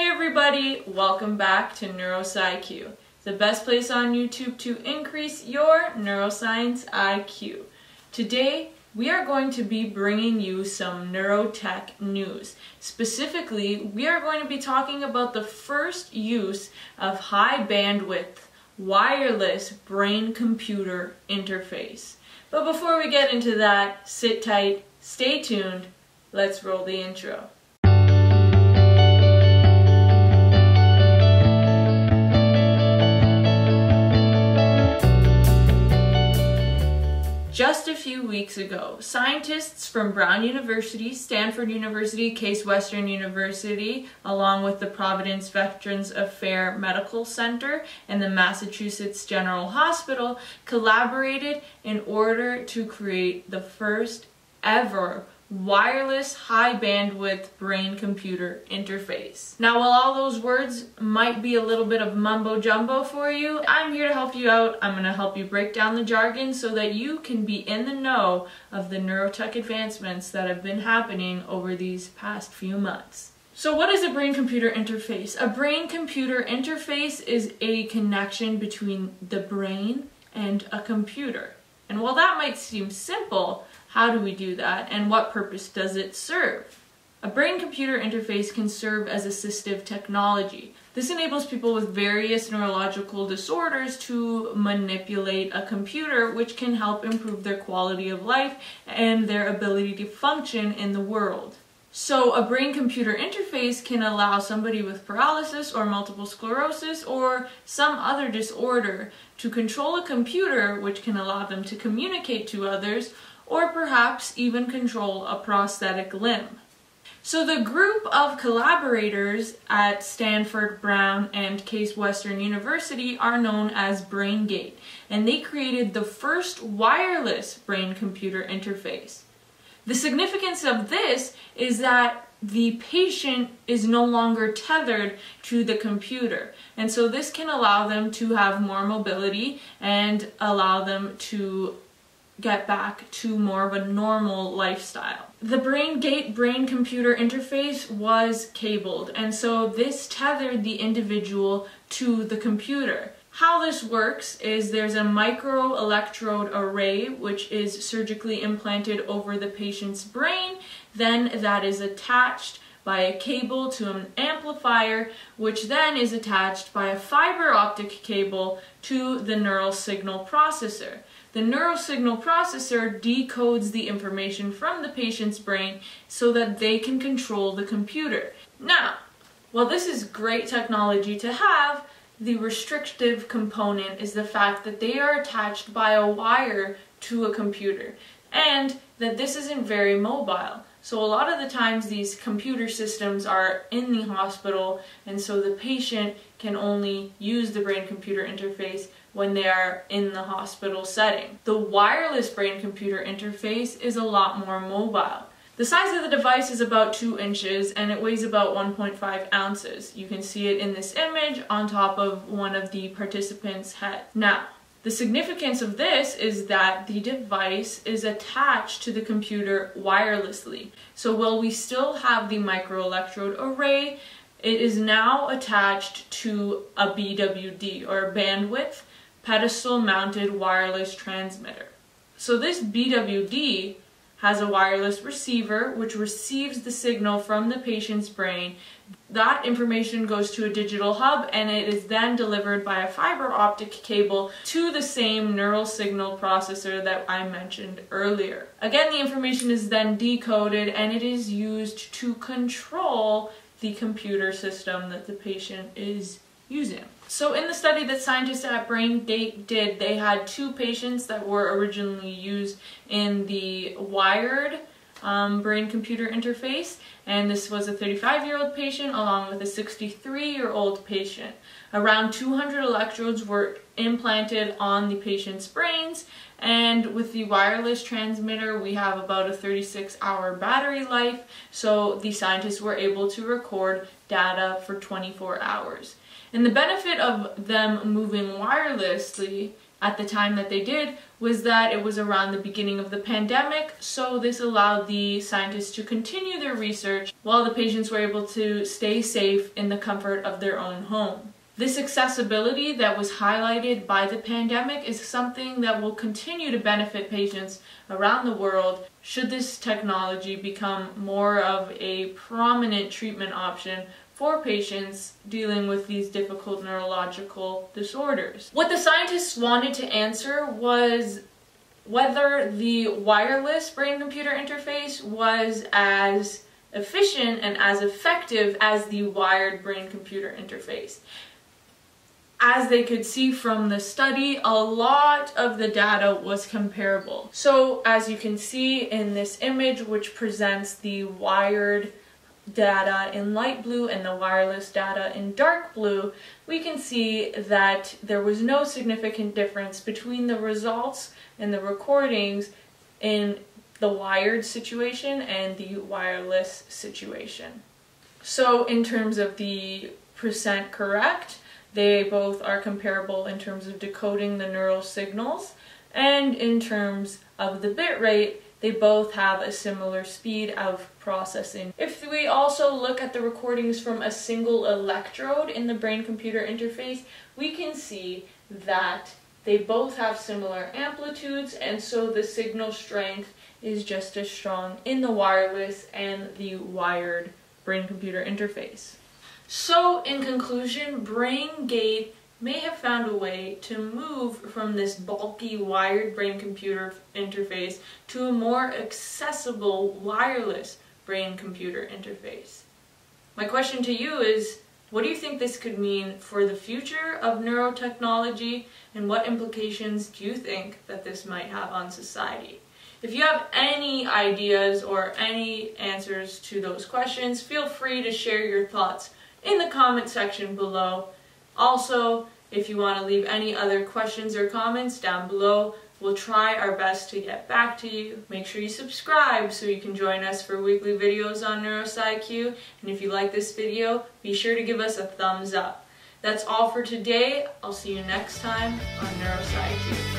Hey everybody, welcome back to NeurosciQ, the best place on YouTube to increase your neuroscience IQ. Today, we are going to be bringing you some neurotech news. Specifically, we are going to be talking about the first use of high bandwidth wireless brain-computer interface. But before we get into that, sit tight, stay tuned, let's roll the intro. Few weeks ago, scientists from Brown University, Stanford University, Case Western University, along with the Providence Veterans Affairs Medical Center and the Massachusetts General Hospital collaborated in order to create the first ever wireless high bandwidth brain computer interface. Now while all those words might be a little bit of mumbo jumbo for you, I'm here to help you out. I'm going to help you break down the jargon so that you can be in the know of the neurotech advancements that have been happening over these past few months. So what is a brain-computer interface? A brain-computer interface is a connection between the brain and a computer. And while that might seem simple, how do we do that, and what purpose does it serve? A brain-computer interface can serve as assistive technology. This enables people with various neurological disorders to manipulate a computer which can help improve their quality of life and their ability to function in the world. So a brain-computer interface can allow somebody with paralysis or multiple sclerosis or some other disorder to control a computer which can allow them to communicate to others or perhaps even control a prosthetic limb. So the group of collaborators at Stanford, Brown, and Case Western University are known as BrainGate, and they created the first wireless brain-computer interface. The significance of this is that the patient is no longer tethered to the computer. And so this can allow them to have more mobility and allow them to get back to more of a normal lifestyle. The BrainGate brain computer interface was cabled and so this tethered the individual to the computer. How this works is there's a micro electrode array which is surgically implanted over the patient's brain, then that is attached by a cable to an amplifier, which then is attached by a fiber optic cable to the neural signal processor. The neural signal processor decodes the information from the patient's brain so that they can control the computer. Now, while this is great technology to have, the restrictive component is the fact that they are attached by a wire to a computer and that this isn't very mobile. So a lot of the times these computer systems are in the hospital and so the patient can only use the brain-computer interface when they are in the hospital setting. The wireless brain-computer interface is a lot more mobile. The size of the device is about 2 inches and it weighs about 1.5 ounces. You can see it in this image on top of one of the participants' head. Now, the significance of this is that the device is attached to the computer wirelessly. So while we still have the microelectrode array, it is now attached to a BWD or bandwidth pedestal mounted wireless transmitter. So this BWD has a wireless receiver which receives the signal from the patient's brain. That information goes to a digital hub and it is then delivered by a fiber optic cable to the same neural signal processor that I mentioned earlier. Again, the information is then decoded and it is used to control the computer system that the patient is using. So in the study that scientists at BrainGate did, they had two patients that were originally used in the wired um, brain-computer interface, and this was a 35-year-old patient along with a 63-year-old patient. Around 200 electrodes were implanted on the patient's brains, and with the wireless transmitter, we have about a 36-hour battery life, so the scientists were able to record data for 24 hours. And the benefit of them moving wirelessly at the time that they did was that it was around the beginning of the pandemic, so this allowed the scientists to continue their research while the patients were able to stay safe in the comfort of their own home. This accessibility that was highlighted by the pandemic is something that will continue to benefit patients around the world should this technology become more of a prominent treatment option for patients dealing with these difficult neurological disorders. What the scientists wanted to answer was whether the wireless brain-computer interface was as efficient and as effective as the wired brain-computer interface. As they could see from the study, a lot of the data was comparable. So as you can see in this image, which presents the wired data in light blue and the wireless data in dark blue, we can see that there was no significant difference between the results and the recordings in the wired situation and the wireless situation. So in terms of the percent correct, they both are comparable in terms of decoding the neural signals and in terms of the bit rate, they both have a similar speed of processing. If we also look at the recordings from a single electrode in the brain-computer interface, we can see that they both have similar amplitudes and so the signal strength is just as strong in the wireless and the wired brain-computer interface. So in conclusion, BrainGate may have found a way to move from this bulky wired brain-computer interface to a more accessible wireless brain-computer interface. My question to you is, what do you think this could mean for the future of neurotechnology and what implications do you think that this might have on society? If you have any ideas or any answers to those questions, feel free to share your thoughts in the comment section below. Also, if you want to leave any other questions or comments down below, we'll try our best to get back to you. Make sure you subscribe so you can join us for weekly videos on NeuroSciQ. And if you like this video, be sure to give us a thumbs up. That's all for today. I'll see you next time on NeuroSciQ.